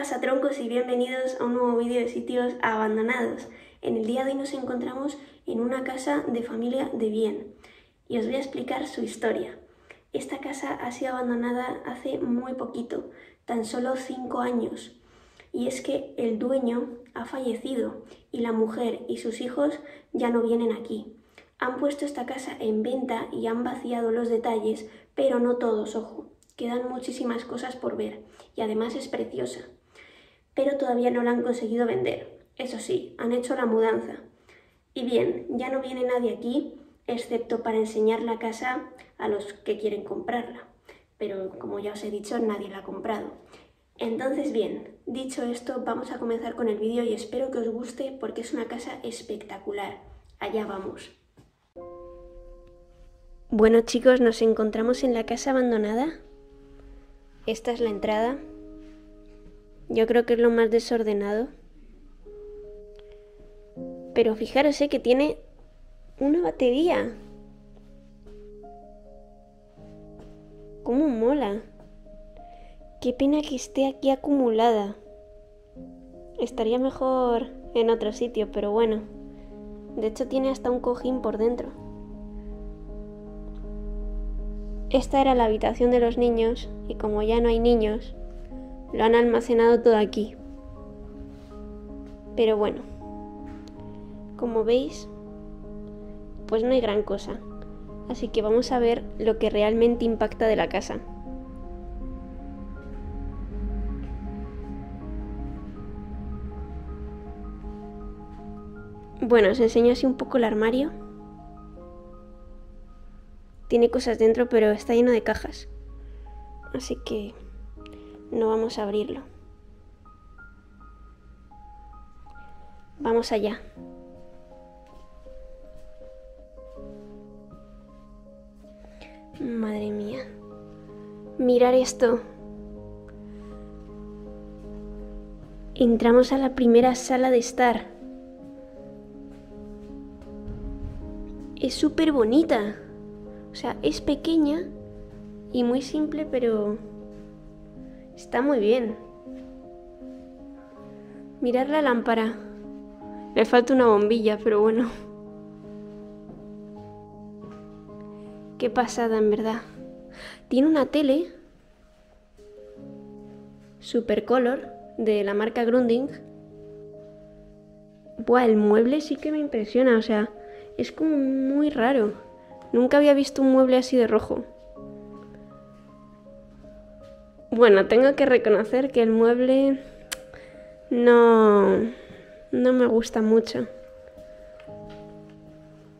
Hey, ¿qué pasa troncos y bienvenidos a un nuevo vídeo de sitios abandonados? En el día de hoy nos encontramos en una casa de familia de bien y os voy a explicar su historia. Esta casa ha sido abandonada hace muy poquito, tan solo 5 años. Y es que el dueño ha fallecido y la mujer y sus hijos ya no vienen aquí. Han puesto esta casa en venta y han vaciado los detalles, pero no todos, ojo. Quedan muchísimas cosas por ver y además es preciosa. Pero todavía no la han conseguido vender. Eso sí, han hecho la mudanza. Y bien, ya no viene nadie aquí, excepto para enseñar la casa a los que quieren comprarla. Pero como ya os he dicho, nadie la ha comprado. Entonces bien, dicho esto, vamos a comenzar con el vídeo y espero que os guste porque es una casa espectacular. Allá vamos. Bueno chicos, nos encontramos en la casa abandonada. Esta es la entrada. Yo creo que es lo más desordenado. Pero fijaros eh, que tiene una batería. ¿Cómo mola? Qué pena que esté aquí acumulada. Estaría mejor en otro sitio, pero bueno. De hecho tiene hasta un cojín por dentro. Esta era la habitación de los niños y como ya no hay niños, lo han almacenado todo aquí. Pero bueno, como veis, pues no hay gran cosa. Así que vamos a ver lo que realmente impacta de la casa. Bueno, os enseño así un poco el armario. Tiene cosas dentro, pero está lleno de cajas. Así que no vamos a abrirlo. Vamos allá. Madre mía. Mirar esto. Entramos a la primera sala de estar. es súper bonita. O sea, es pequeña y muy simple, pero está muy bien. Mirar la lámpara. Le falta una bombilla, pero bueno. Qué pasada, en verdad. Tiene una tele Super Color de la marca Grunding. Buah, el mueble sí que me impresiona, o sea, es como muy raro. Nunca había visto un mueble así de rojo. Bueno, tengo que reconocer que el mueble no, no me gusta mucho.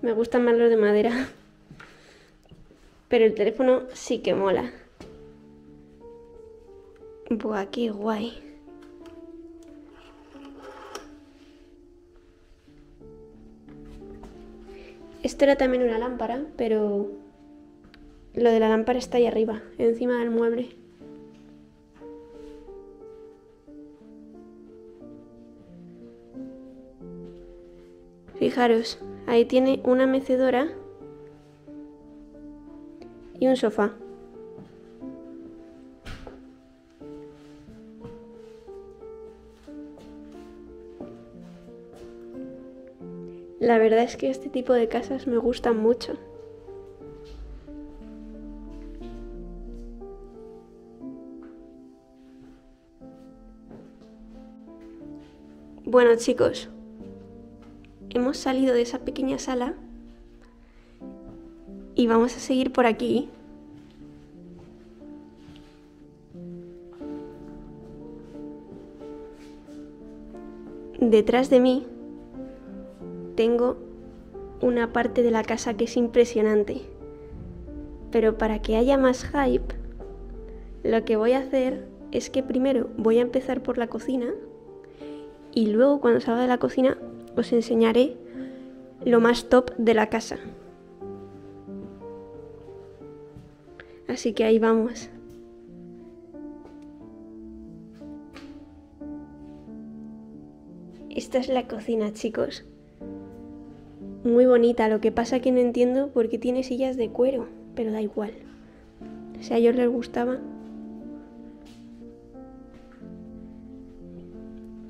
Me gustan más los de madera. Pero el teléfono sí que mola. Buah, qué guay. Esto era también una lámpara, pero lo de la lámpara está ahí arriba, encima del mueble. Fijaros, ahí tiene una mecedora y un sofá. La verdad es que este tipo de casas me gustan mucho. Bueno chicos, hemos salido de esa pequeña sala y vamos a seguir por aquí. Detrás de mí tengo una parte de la casa que es impresionante. Pero para que haya más hype, lo que voy a hacer es que primero voy a empezar por la cocina y luego cuando salga de la cocina os enseñaré lo más top de la casa. Así que ahí vamos. Esta es la cocina, chicos muy bonita. Lo que pasa que no entiendo por qué tiene sillas de cuero, pero da igual. Si a ellos les gustaba.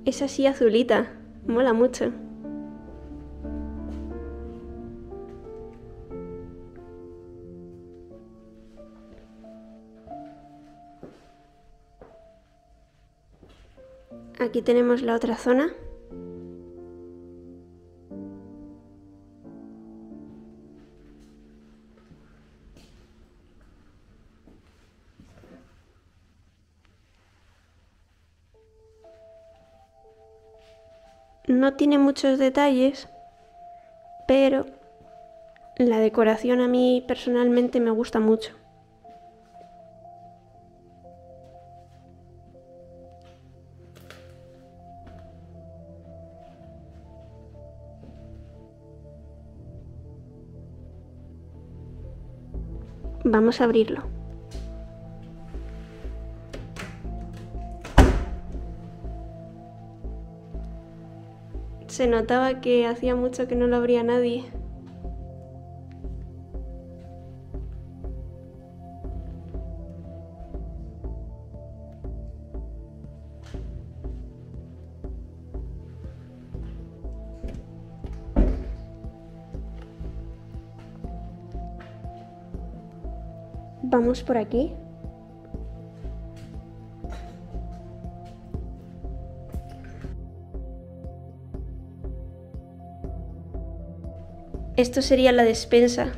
Es así azulita, mola mucho. Aquí tenemos la otra zona. No tiene muchos detalles, pero la decoración a mí personalmente me gusta mucho. Vamos a abrirlo. Se notaba que hacía mucho que no lo abría nadie. Vamos por aquí. Esto sería la despensa.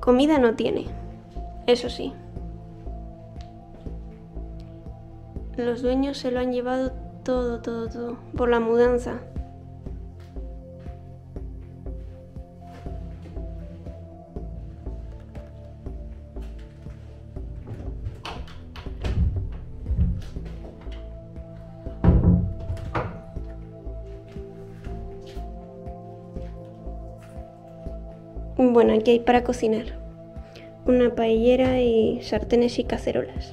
Comida no tiene, eso sí. Los dueños se lo han llevado todo, todo, todo, por la mudanza. Bueno, aquí hay para cocinar. Una paellera y sartenes y cacerolas.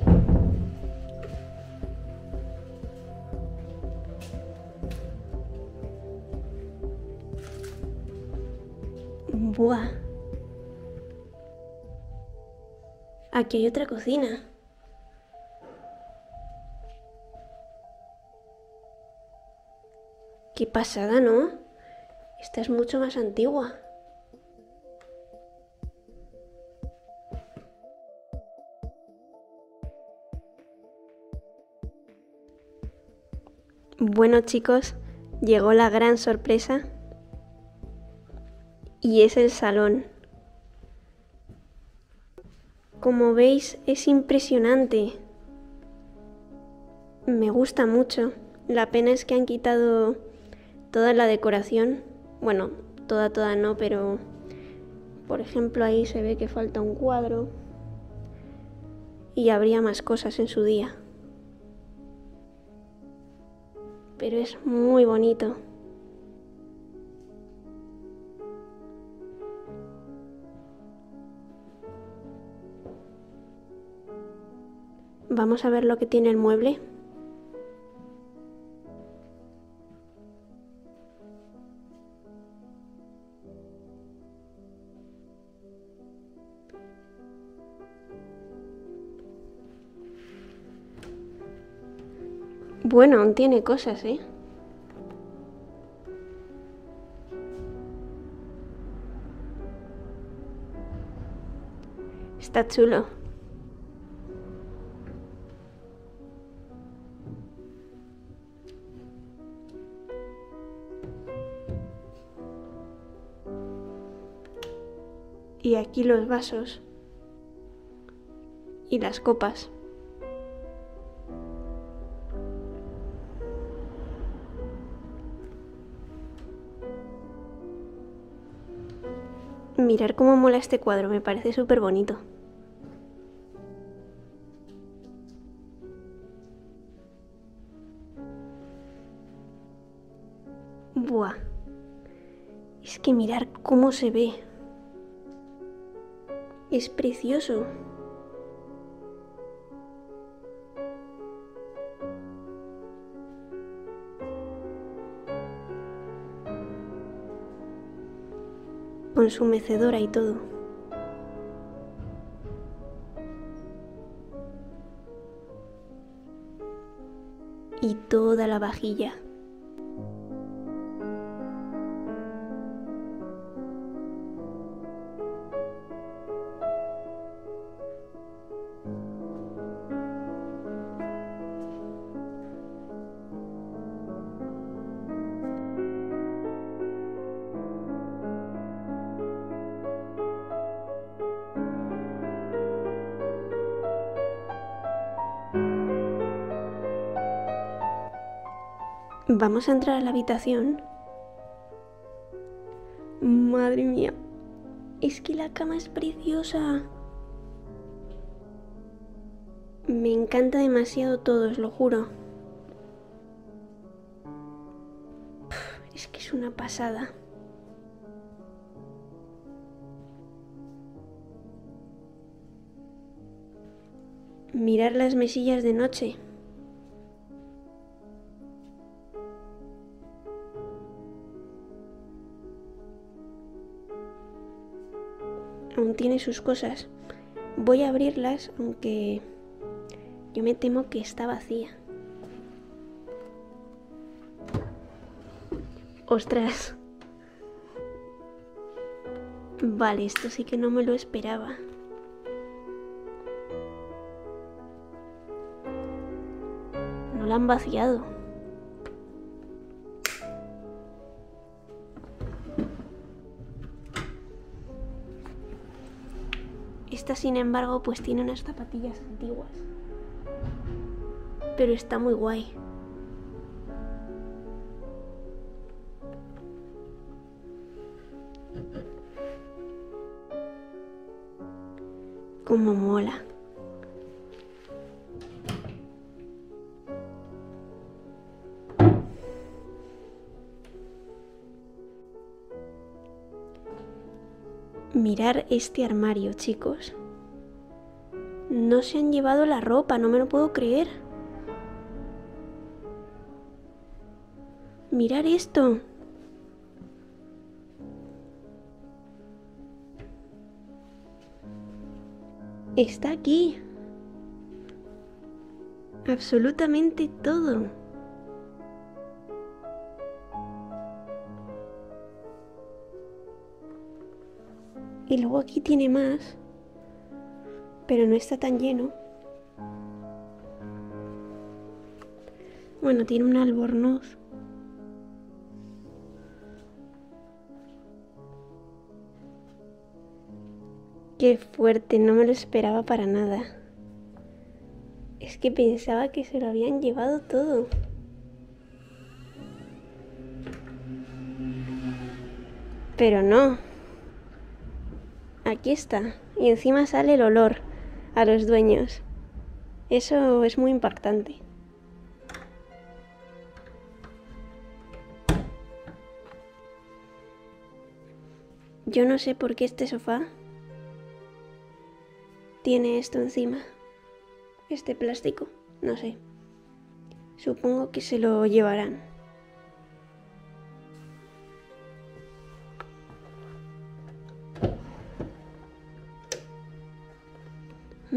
Buah. Aquí hay otra cocina. Qué pasada, ¿no? Esta es mucho más antigua. Bueno chicos, llegó la gran sorpresa y es el salón. Como veis es impresionante. Me gusta mucho. La pena es que han quitado toda la decoración. Bueno, toda, toda no, pero por ejemplo ahí se ve que falta un cuadro y habría más cosas en su día. Pero es muy bonito. Vamos a ver lo que tiene el mueble. Bueno, aún tiene cosas, ¿eh? Está chulo. Y aquí los vasos y las copas. Mirar cómo mola este cuadro, me parece súper bonito. Buah. Es que mirar cómo se ve. Es precioso. su mecedora y todo. Y toda la vajilla. Vamos a entrar a la habitación. Madre mía, es que la cama es preciosa. Me encanta demasiado todo, os lo juro. Es que es una pasada. Mirar las mesillas de noche. Tiene sus cosas. Voy a abrirlas, aunque yo me temo que está vacía. Ostras. Vale, esto sí que no me lo esperaba. No la han vaciado. Esta, sin embargo, pues tiene unas zapatillas antiguas. Pero está muy guay. Como mola. Mirar este armario, chicos. No se han llevado la ropa, no me lo puedo creer. Mirar esto. Está aquí. Absolutamente todo. Y luego aquí tiene más, pero no está tan lleno. Bueno, tiene un albornoz. Qué fuerte, no me lo esperaba para nada. Es que pensaba que se lo habían llevado todo. Pero no. Aquí está. Y encima sale el olor a los dueños. Eso es muy impactante. Yo no sé por qué este sofá tiene esto encima. Este plástico. No sé. Supongo que se lo llevarán.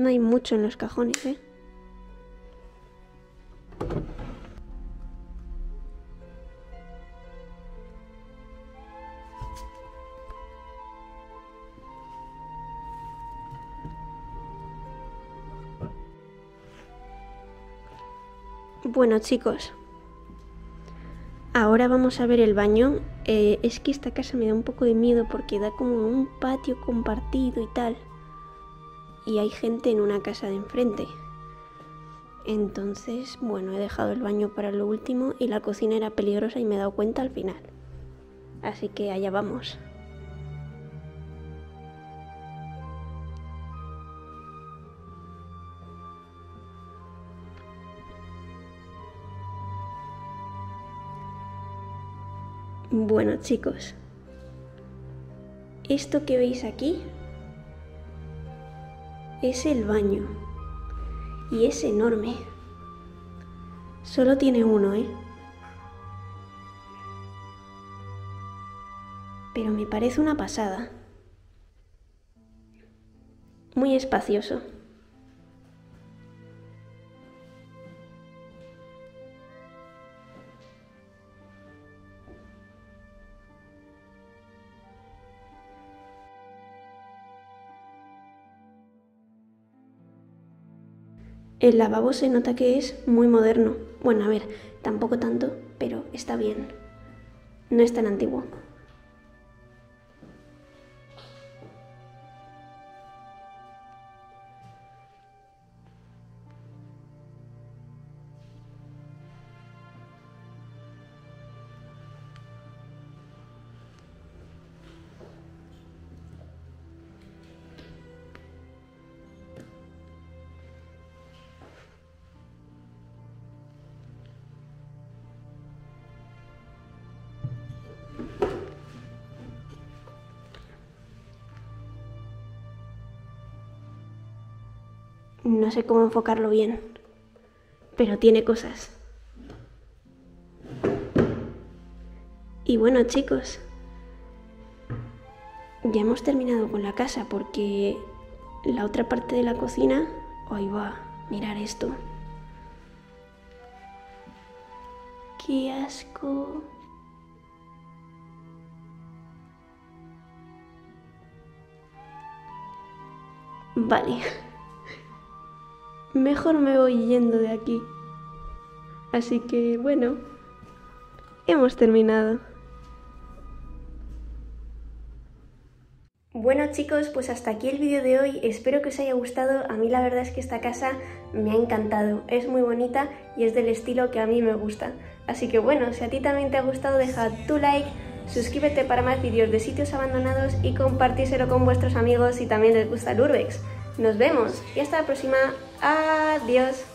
No hay mucho en los cajones, ¿eh? Bueno chicos, ahora vamos a ver el baño. Eh, es que esta casa me da un poco de miedo porque da como un patio compartido y tal y hay gente en una casa de enfrente. Entonces, bueno, he dejado el baño para lo último y la cocina era peligrosa y me he dado cuenta al final. Así que allá vamos. Bueno chicos, esto que veis aquí es el baño. Y es enorme. Solo tiene uno, ¿eh? Pero me parece una pasada. Muy espacioso. El lavabo se nota que es muy moderno. Bueno, a ver, tampoco tanto, pero está bien. No es tan antiguo. No sé cómo enfocarlo bien, pero tiene cosas. Y bueno chicos, ya hemos terminado con la casa porque la otra parte de la cocina, ahí va, mirar esto. ¡Qué asco! Vale. Mejor me voy yendo de aquí. Así que bueno, hemos terminado. Bueno chicos, pues hasta aquí el vídeo de hoy, espero que os haya gustado, a mí la verdad es que esta casa me ha encantado, es muy bonita y es del estilo que a mí me gusta. Así que bueno, si a ti también te ha gustado deja tu like, suscríbete para más vídeos de sitios abandonados y compartíselo con vuestros amigos si también les gusta el Urbex. Nos vemos y hasta la próxima, adiós.